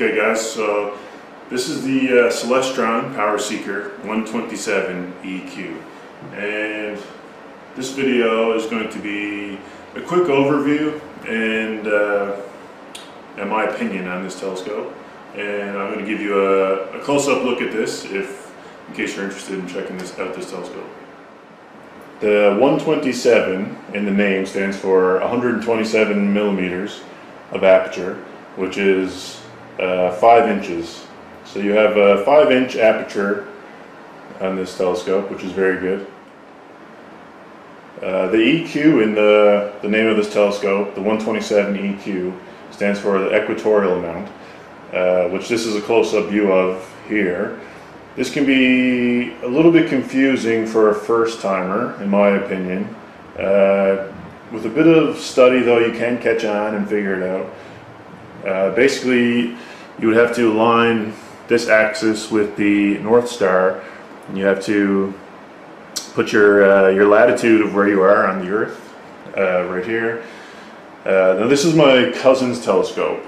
Okay guys, so this is the uh, Celestron Power Seeker 127 EQ and this video is going to be a quick overview and, uh, and my opinion on this telescope and I'm going to give you a, a close-up look at this if in case you're interested in checking this out this telescope. The 127 in the name stands for 127 millimeters of aperture, which is uh, 5 inches. So you have a 5 inch aperture on this telescope, which is very good. Uh, the EQ in the, the name of this telescope, the 127 EQ, stands for the equatorial mount, uh, which this is a close-up view of here. This can be a little bit confusing for a first timer, in my opinion. Uh, with a bit of study though, you can catch on and figure it out. Uh, basically, you would have to align this axis with the North Star, and you have to put your, uh, your latitude of where you are on the Earth, uh, right here. Uh, now this is my cousin's telescope,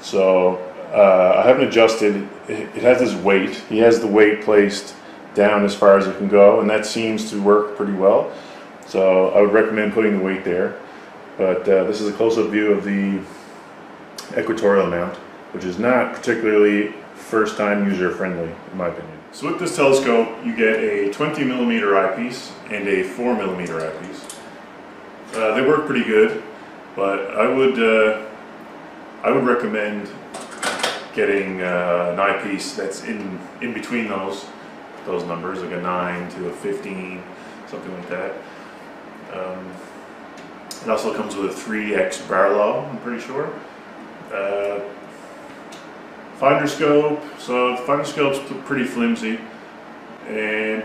so uh, I haven't adjusted. It, has this weight. He has the weight placed down as far as it can go, and that seems to work pretty well. So I would recommend putting the weight there. But uh, this is a close-up view of the equatorial mount, which is not particularly first-time user-friendly, in my opinion. So with this telescope, you get a 20 millimeter eyepiece and a 4 millimeter eyepiece. Uh, they work pretty good, but I would uh, I would recommend getting uh, an eyepiece that's in, in between those, those numbers, like a 9 to a 15, something like that. Um, it also comes with a 3x Barlow, I'm pretty sure. Finder scope, so the finder scope's pretty flimsy and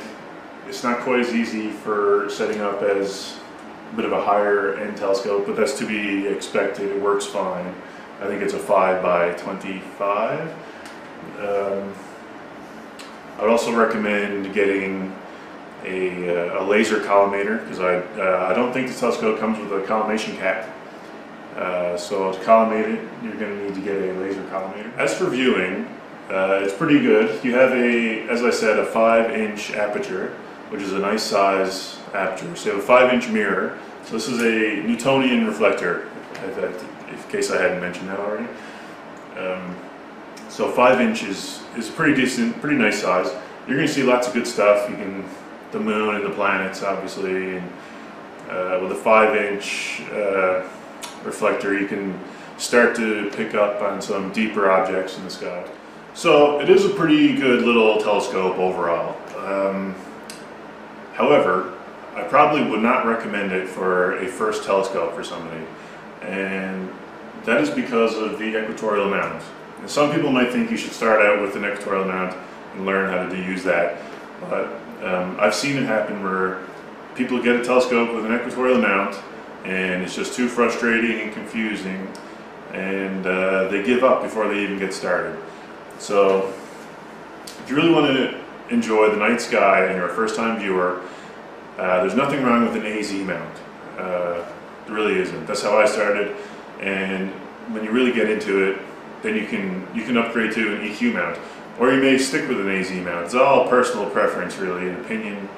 it's not quite as easy for setting up as a bit of a higher end telescope, but that's to be expected, it works fine. I think it's a 5 by 25. Um, I would also recommend getting a, uh, a laser collimator because I, uh, I don't think the telescope comes with a collimation cap. Uh, so to collimate it, you're going to need to get a laser collimator. As for viewing, uh, it's pretty good. You have a, as I said, a 5 inch aperture, which is a nice size aperture. So you have a 5 inch mirror. So this is a Newtonian reflector in case I hadn't mentioned that already. Um, so five inches is pretty decent, pretty nice size. You're going to see lots of good stuff. You can, the moon and the planets, obviously, and uh, with a five inch uh, reflector, you can start to pick up on some deeper objects in the sky. So it is a pretty good little telescope overall. Um, however, I probably would not recommend it for a first telescope for somebody. And that is because of the equatorial mount. And some people might think you should start out with an equatorial mount and learn how to use that. But um, I've seen it happen where people get a telescope with an equatorial mount and it's just too frustrating and confusing and uh, they give up before they even get started. So if you really want to enjoy the night sky and you're a first time viewer, uh, there's nothing wrong with an AZ mount. Uh, there really isn't. That's how I started and when you really get into it, then you can you can upgrade to an EQ mount, or you may stick with an AZ mount. It's all personal preference, really, and opinion,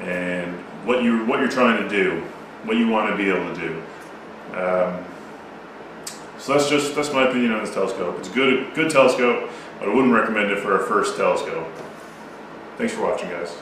and what you what you're trying to do, what you want to be able to do. Um, so that's just that's my opinion on this telescope. It's a good good telescope, but I wouldn't recommend it for a first telescope. Thanks for watching, guys.